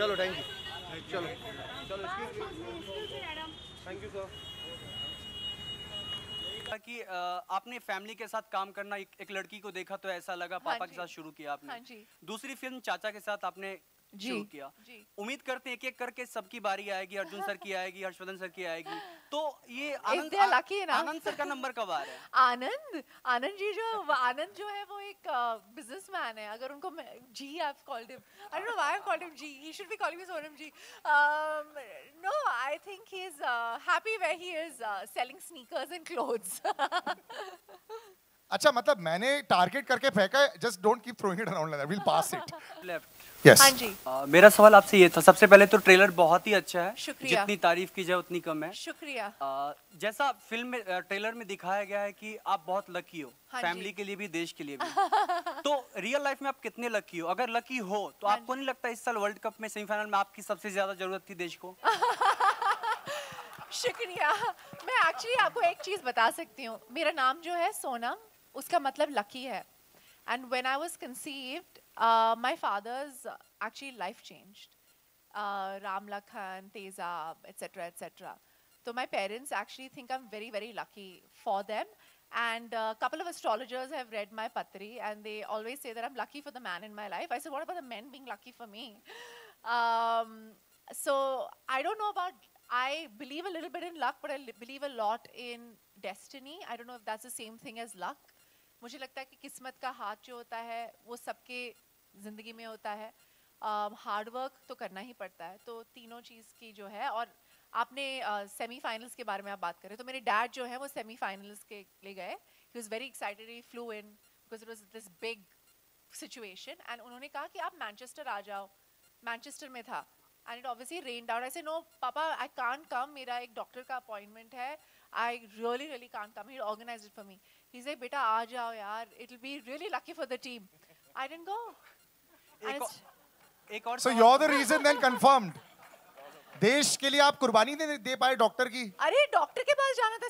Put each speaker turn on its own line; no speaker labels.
चलो thank you चलो। चलो थैंक यू सर
कि आपने फैमिली के साथ काम करना एक, एक लड़की को देखा तो ऐसा लगा पापा के साथ शुरू किया आपने।
हाँ जी।
दूसरी फ़िल्म चाचा के साथ आपने शुरू किया। उम्मीद करते हैं एक एक करके सबकी बारी आएगी अर्जुन सर की आएगी हर्षवर्धन सर की आएगी। तो ये आनंद आनंद सर का नंबर कब आ रहा है?
आनंद आनंद जी जो आनंद जो है वो एक बिजनेसमैन है। अगर उनको ji I called him I don't know why I called him ji he should be calling me Sonam ji no I think he is happy where he is selling sneakers and clothes
अच्छा मतलब मैंने target करके फेंका है just don't keep throwing it around like that will pass it
left
yes
हाँ जी।
अ, मेरा सवाल आपसे ये था सबसे पहले तो ट्रेलर बहुत ही अच्छा है।
शुक्रिया।
जितनी तारीफ़ की जाए उतनी कम है।
शुक्रिया।
अ, जैसा फ़िल्म में ट्रेलर में दिखाया गया है कि आप बहुत लकी हो
हाँ
फैमिली के लिए भी देश के लिए भी। तो रियल लाइफ में आप कितने लकी हो? अगर लकी हो तो
हाँ
आपको नहीं लगता इस साल वर्ल्ड कप में सेमीफाइनल में आपकी सबसे ज़्यादा ज़रूरत थी देश को?
शुक्रिया। मैं एक्चुअली आपको एक चीज़ बता सकती हूँ। मेरा नाम जो है सोनम उसका मतलब लकी है। And when I was conceived, uh, my father's uh, actually life changed. Uh, Ram Lakhan, Tezab, etc., etc. So my parents actually think I'm very, very lucky for them. And a couple of astrologers have read my patri, and they always say that I'm lucky for the man in my life. I said, what about the men being lucky for me? Um, so I don't know about. I believe a little bit in luck, but I believe a lot in destiny. I don't know if that's the same thing as luck. मुझे लगता है कि किस्मत का हाथ जो होता है, वो सबके ज़िंदगी में होता है। हार्ड वर्क तो करना ही पड़ता है। तो तीनों चीज़ की जो है, और आपने सेमीफाइनल्स के बारे में आप बात करें तो मेरे डैड जो है, वो सेमीफाइनल्स के लिए गए। He was very excited he flew in because it was this big situation and उन्होंने कहा कि आप मैनचेस्टर आ जाओ। मैनचेस्टर में था। And it obviously rain down ऐसे no papa I can't come मेरा एक डॉक्टर का अपॉइंटमेंट है. I really really can't come he organize it for me he say बेटा आ जाओ यार. It will be really lucky for the team I didn't
एक एक और
सो
सवाल-
यू आर द रीजन देश के लिए आप कुर्बानी नहीं दे पाए डॉक्टर की।
अरे डॉक्टर के पास जाना था।